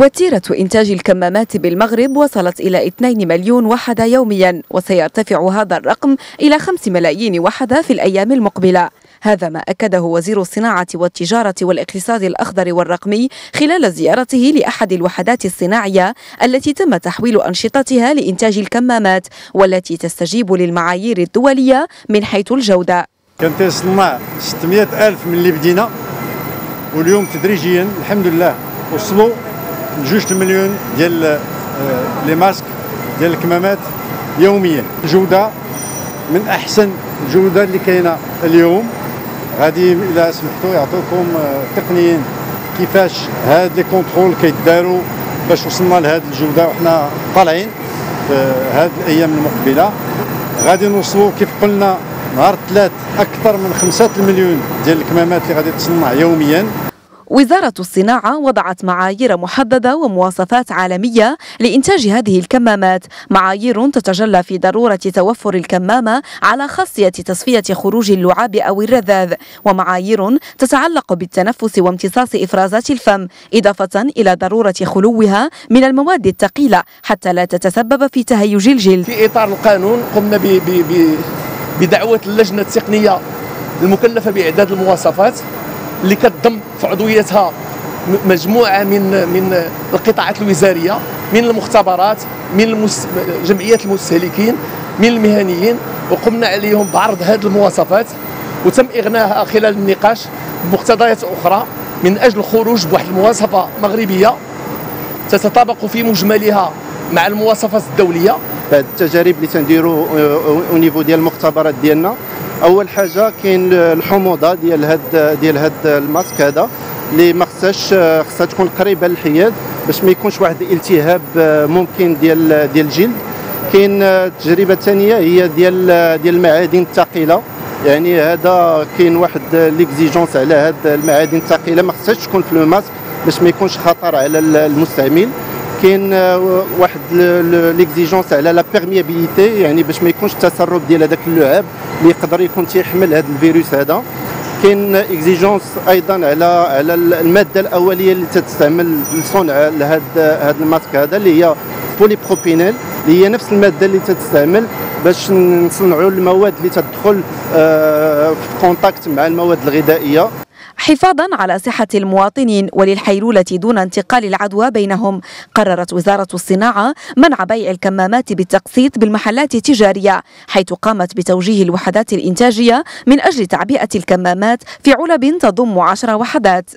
وتيرة إنتاج الكمامات بالمغرب وصلت إلى 2 مليون وحدة يوميا وسيرتفع هذا الرقم إلى 5 ملايين وحدة في الأيام المقبلة. هذا ما أكده وزير الصناعة والتجارة والاقتصاد الأخضر والرقمي خلال زيارته لأحد الوحدات الصناعية التي تم تحويل أنشطتها لإنتاج الكمامات والتي تستجيب للمعايير الدولية من حيث الجودة. كان تيصنع 600 ألف من اللي بدينا واليوم تدريجيا الحمد لله وصلوا جوج المليون ديال آه، les masques ديال الكمامات يوميا. الجوده من أحسن الجودة اللي كاينة اليوم. غادي إلى سمحتوا يعطوكم آه، تقنيين كيفاش هاد les contrôles كيداروا باش وصلنا لهاد الجودة وحنا طالعين في هاد الأيام المقبلة. غادي نوصلوا كيف قلنا نهار الثلاث أكثر من خمسة المليون ديال الكمامات اللي غادي تصنع يوميا. وزارة الصناعة وضعت معايير محددة ومواصفات عالمية لإنتاج هذه الكمامات. معايير تتجلى في ضرورة توفر الكمامة على خاصية تصفية خروج اللعاب أو الرذاذ. ومعايير تتعلق بالتنفس وامتصاص إفرازات الفم إضافة إلى ضرورة خلوها من المواد الثقيلة حتى لا تتسبب في تهيج الجلد. في إطار القانون قمنا ب بدعوة اللجنة التقنية المكلفة بإعداد المواصفات. اللي كتضم في عضويتها مجموعة من من القطاعات الوزارية من المختبرات من المس... جمعيات المستهلكين من المهنيين وقمنا عليهم بعرض هذه المواصفات وتم إغناها خلال النقاش بمقتضيات أخرى من أجل الخروج بواحد المواصفة مغربية تتطابق في مجملها مع المواصفات الدولية. التجارب اللي تنديروا au niveau ديال المختبرات ديالنا أول حاجة كاين الحموضة ديال هاد ديال هاد الماسك هذا اللي ما خصهاش خصها تكون قريبة للحياد باش ما يكونش واحد الالتهاب ممكن ديال ديال الجلد. كاين التجربه الثانية هي ديال ديال المعادن الثقيلة. يعني هذا كاين واحد l'exigence على هاد المعادن الثقيلة. ما خصهاش تكون في الماسك باش ما يكونش خطر على المستعمل. كاين واحد l'exigence على la perméabilité يعني باش ما يكونش التسرب ديال هذاك اللعاب اللي يقدر يكون تيحمل هذا الفيروس هذا. كاين exigence أيضا على على المادة الأولية اللي تستعمل لصنع هذا هذا الماسك هذا اللي هي polypropylène اللي هي نفس المادة اللي تستعمل باش نصنعوا المواد اللي تدخل آه، في contact مع المواد الغذائية. حفاظا على صحة المواطنين وللحيلولة دون انتقال العدوى بينهم. قررت وزارة الصناعة منع بيع الكمامات بالتقسيط بالمحلات التجارية حيث قامت بتوجيه الوحدات الإنتاجية من أجل تعبئة الكمامات في علب تضم عشر وحدات.